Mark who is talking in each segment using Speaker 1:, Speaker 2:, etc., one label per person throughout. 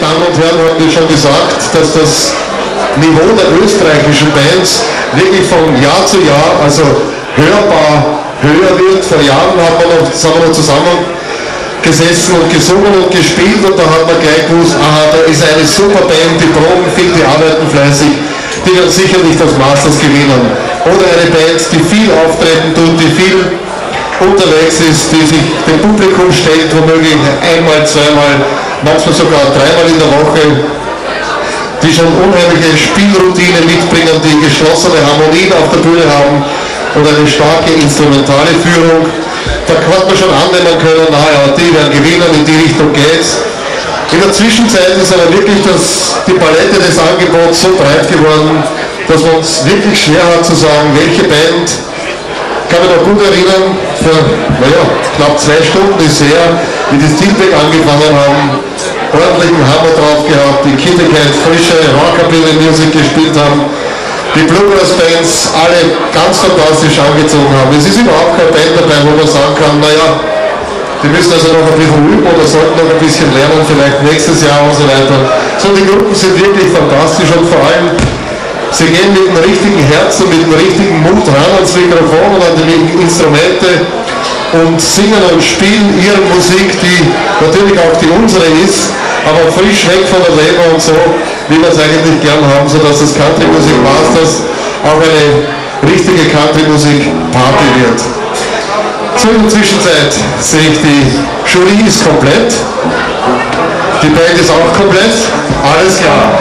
Speaker 1: Damen und Herren haben mir schon gesagt, dass das Niveau der österreichischen Bands wirklich von Jahr zu Jahr, also hörbar höher wird. Vor Jahren hat man noch, sind wir noch zusammen gesessen und gesungen und gespielt und da hat man gleich gewusst, aha, da ist eine super Band, die proben viel, die arbeiten fleißig, die werden sicherlich das Masters gewinnen. Oder eine Band, die viel auftreten tut, die viel unterwegs ist, die sich dem Publikum stellt, womöglich einmal, zweimal, manchmal sogar dreimal in der Woche, die schon unheimliche Spielroutine mitbringen, die geschlossene Harmonien auf der Bühne haben und eine starke instrumentale Führung. Da kann man schon annehmen können, naja, die werden gewinnen, in die Richtung geht's. In der Zwischenzeit ist aber wirklich das, die Palette des Angebots so breit geworden, dass man uns wirklich schwer hat zu sagen, welche Band kann mich noch gut erinnern, vor naja, knapp zwei Stunden ist her, wie die Steelback angefangen haben, ordentlichen Hammer drauf gehabt, die Kittycat frische Rockabilly-Musik gespielt haben, die Bluegrass-Bands alle ganz fantastisch angezogen haben. Es ist überhaupt keine Band dabei, wo man sagen kann, naja, die müssen also noch ein bisschen üben oder sollten noch ein bisschen lernen, vielleicht nächstes Jahr und so weiter. So, die Gruppen sind wirklich fantastisch und vor allem Sie gehen mit dem richtigen Herz und mit dem richtigen Mut ran ans Mikrofon und an die Instrumente und singen und spielen ihre Musik, die natürlich auch die unsere ist, aber frisch weg von der Leber und so, wie wir es eigentlich gern haben, sodass das Country Music Masters auch eine richtige Country Musik Party wird. So in der Zwischenzeit sehe ich, die Jury ist komplett, die Band ist auch komplett, alles klar.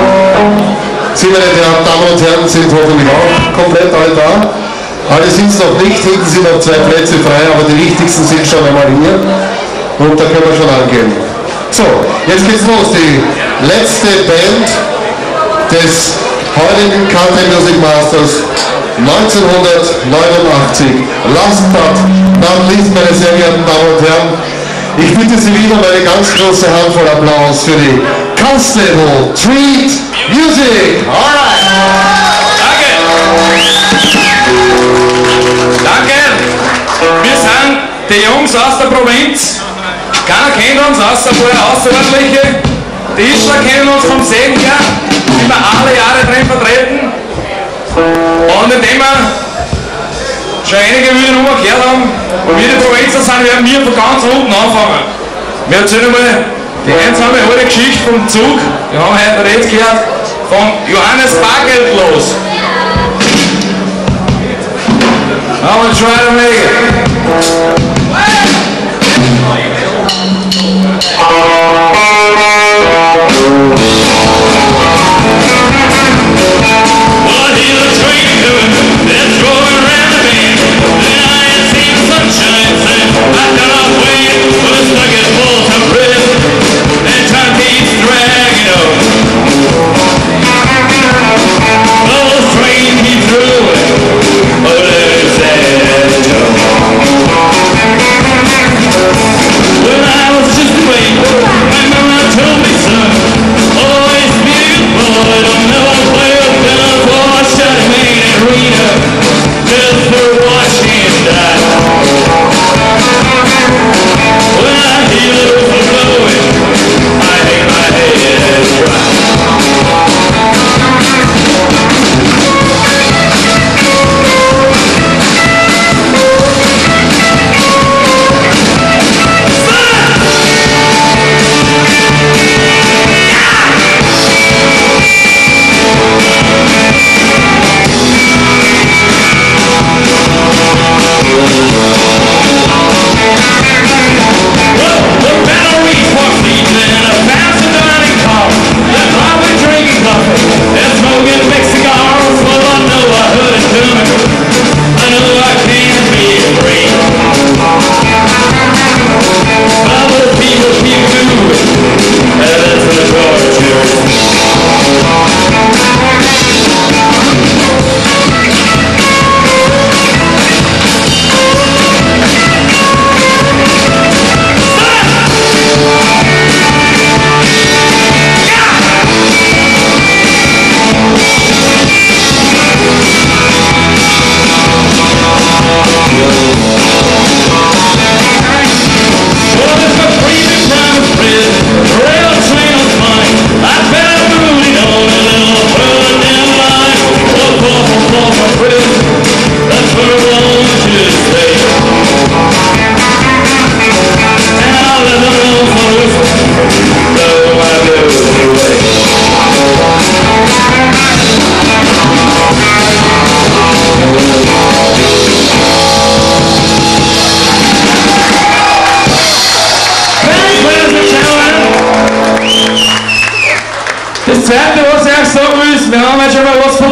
Speaker 1: Sie, meine Damen und Herren, sind hoffentlich auch komplett alle da. Alle sind es noch nicht, hinten sind noch zwei Plätze frei, aber die wichtigsten sind schon einmal hier. Und da können wir schon angehen. So, jetzt geht's los. Die letzte Band des heutigen Country Music Masters 1989. Last but not least, meine sehr geehrten Damen und Herren, ich bitte Sie wieder um eine ganz große Handvoll Applaus für die Constable Treat Music. Alright.
Speaker 2: Danke. Danke. Wir sind die Jungs aus der Provinz. Keiner kennt uns, außer ein paar Außerordentliche. Die Ischler kennen uns vom Segen her. Sind wir alle Jahre drin vertreten. Und indem wir schon einige wieder Nummer gehört haben, und wir die Provinzer sind, werden wir von ganz unten anfangen. Wir erzählen mal die einsame alte Geschichte vom Zug. Wir haben heute jetzt gehört von Johannes Bargeld los. Gonna try to make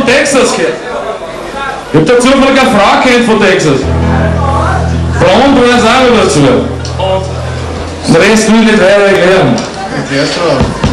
Speaker 1: Texas gehört. Ich hab dazu mal eine Frau gehört von Texas. Blond war es auch dazu. Den Rest will ich nicht weiter erklären.
Speaker 2: Erklärst.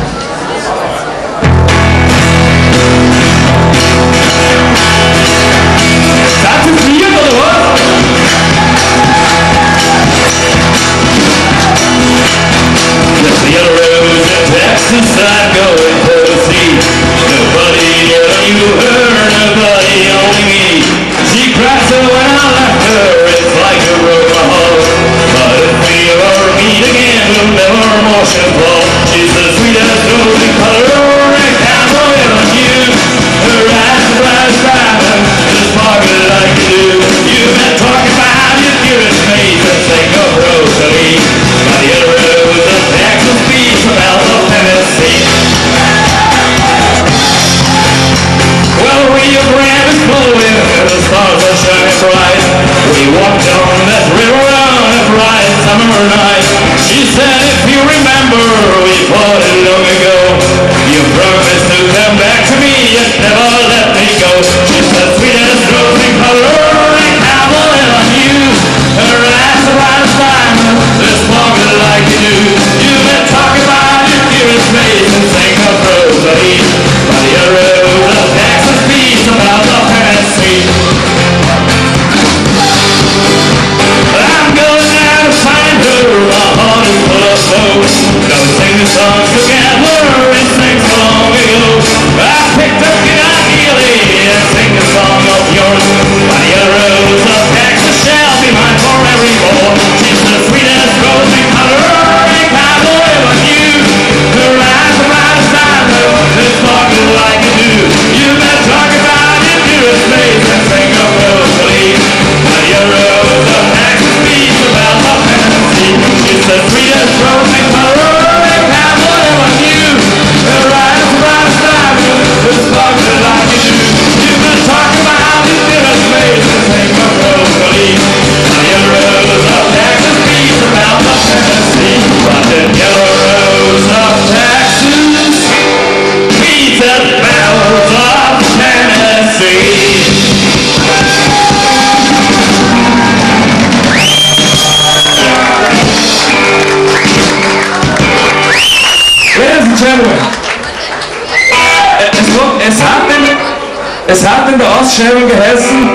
Speaker 1: Es hat in der Ausschreibung geheißen,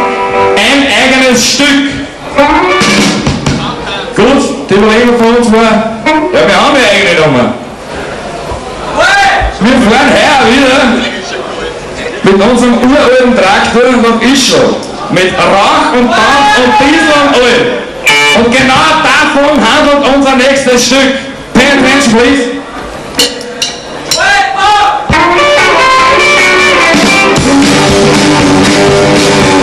Speaker 1: ein eigenes Stück. Gut, die Überlegung von uns war, ja, wir haben ja eigene Nummer. Wir fahren heuer wieder mit unserem uralten Traktor nach Ischl. Mit Rauch und Dampf und Diesel und Öl. Und genau davon handelt unser nächstes Stück. Pay attention, please.
Speaker 3: Thank